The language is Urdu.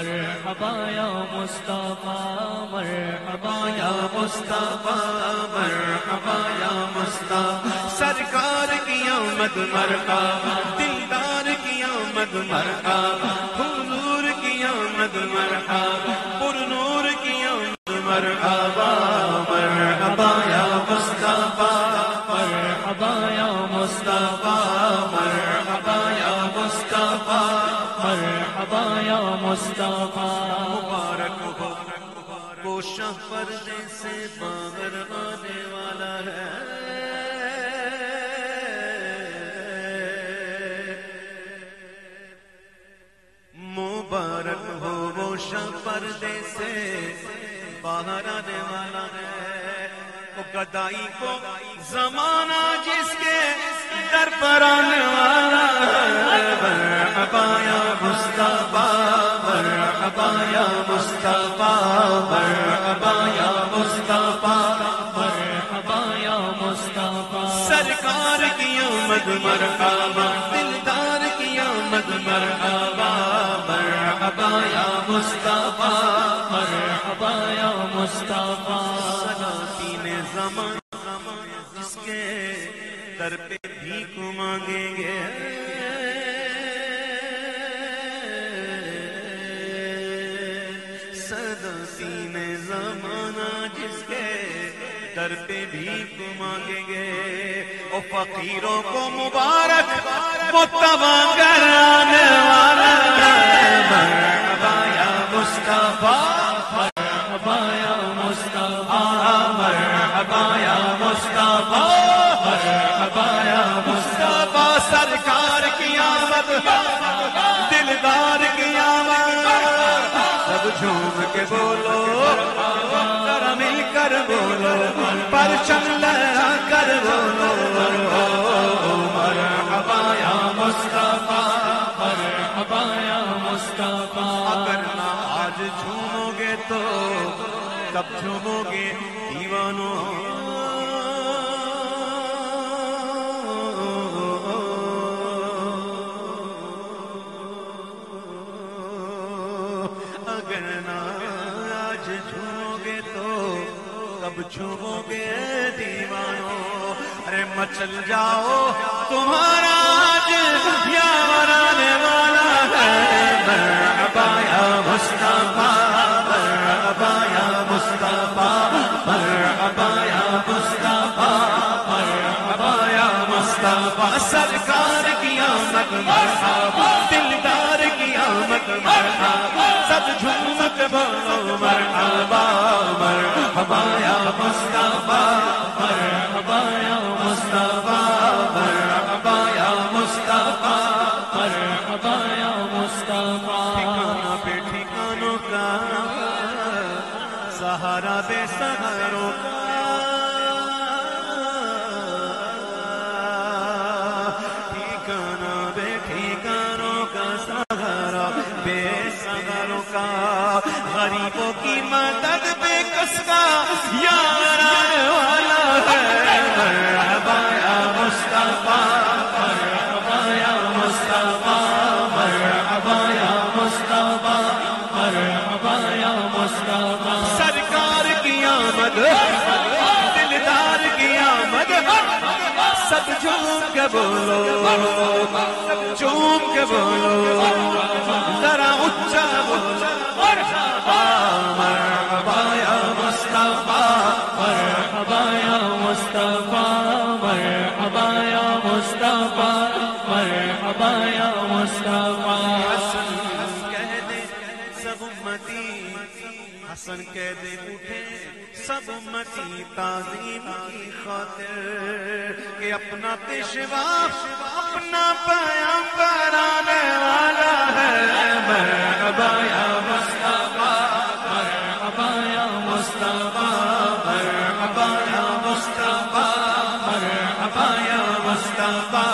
مرحبا یا مصطفیٰ، مرحبا یا مصطفیٰ، مرحبا یا مصطفیٰ، سرکار کی آمد مرحبا دلدار کی آمد مرحبا حضور کی آمد مرحبا پر نور کی آمد مرحبا یا مصطفیٰ مبارک ہو وہ شاہ پردے سے باہر آنے والا ہے۔ مبارک ہو وہ شاہ پردے سے باہر آنے والا ہے۔ وہ گدائی کو زمانہ جس کے در پر آنے والا ہے۔ مرحبا یا مصطفیٰ مرحبا یا مصطفیٰ مرحبا یا مصطفیٰ مرحبا یا مصطفیٰ۔ سرکار کی آمد، مرحبا، دلدار کی آمد، مرحبا مرحبا یا مصطفیٰ مرحبا یا مصطفیٰ۔ سلاطین زمان در پہ بھیک مانگیں گے۔ سلاطین زمانہ جس کے در پہ بھیک مانگیں گے۔ او فقیروں کو مبارک وہ کر آنے والا ہے مرحبا یا مصطفیٰ، مرحبا یا مصطفیٰ، مرحبا یا مصطفیٰ۔ دلدار کی آمد سب جھوم کے بولو ذرا مل کر بولو، پرچم لہرا کر بولو۔ مرحبا یا مصطفیٰ، مرحبا یا مصطفیٰ۔ اگر نہ آج جھومو گے تو، کب جھومو گے؟ دیوانوں۔ اگر آج جھومو گے تو، کب جھومو گے دیوانوں ارے مچل جاؤ، تمہارا آج یا آنے والا ہے۔ مرحبا مصطفیٰ مرحبا مصطفیٰ مرحبا مصطفیٰ مرحبا مصطفیٰ۔ سرکار کی آمد، مرحبا۔ دلدار مرحبا سب جھومک بولو مرحبا مرحبا یا مصطفیٰ، مرحبا یا مصطفیٰ، مرحبا یا مصطفیٰ، مرحبا یا مصطفیٰ. ٹھکانہ پہ ٹھکانوں کا، سہارا بے سہاروں کا۔ سہاروں کا، غریبوں کی مدد بے کس کا یار والا ہے۔ یا مصطفیٰ، مرحبا مصطفیٰ مرحبا مصطفیٰ مرحبا مصطفیٰ۔ سرکار کی آمد، دلدار کی آمد۔ سب جھوم کے بولو چوم کے بولو۔ ذرا مصطفیٰ، مرحبا یا مصطفیٰ. حسن کہہ دے سب امتی. حسن کہہ دے اٹھے سب امتی. تعظیم کی خاطر کہ اپنا پیشوا، اپنا پیام آنے والا ہے۔ مصطفیٰ